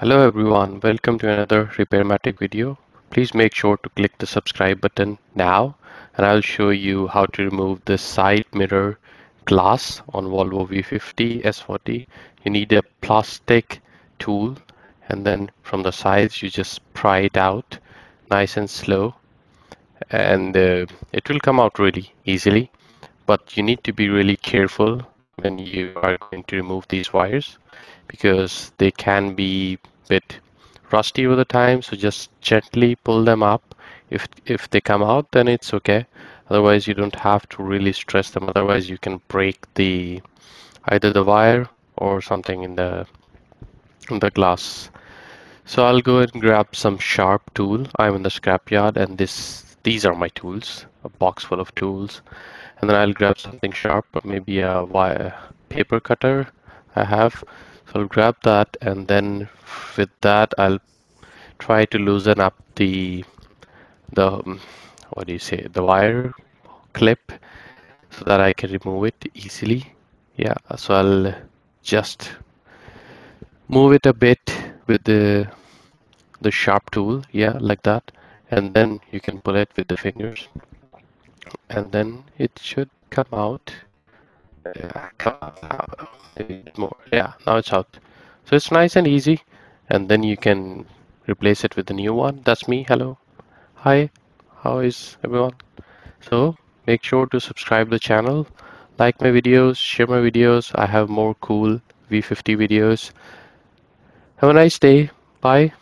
Hello everyone, welcome to another Repairmatic video. Please make sure to click the subscribe button now and I'll show you how to remove the side mirror glass on Volvo V50 S40. You need a plastic tool and then from the sides you just pry it out nice and slow and uh, it will come out really easily but you need to be really careful when you are going to remove these wires because they can be a bit rusty over the time. So just gently pull them up. If if they come out then it's okay. Otherwise you don't have to really stress them. Otherwise you can break the either the wire or something in the in the glass. So I'll go and grab some sharp tool. I'm in the scrapyard and this these are my tools a box full of tools. And then I'll grab something sharp maybe a wire paper cutter I have. So I'll grab that and then with that I'll try to loosen up the the um, what do you say the wire clip so that I can remove it easily. Yeah so I'll just move it a bit with the the sharp tool. Yeah like that and then you can pull it with the fingers. And then it should come out. Yeah, more. Yeah now it's out. So it's nice and easy. And then you can replace it with the new one. That's me. Hello. Hi. How is everyone? So make sure to subscribe the channel. Like my videos. Share my videos. I have more cool V50 videos. Have a nice day. Bye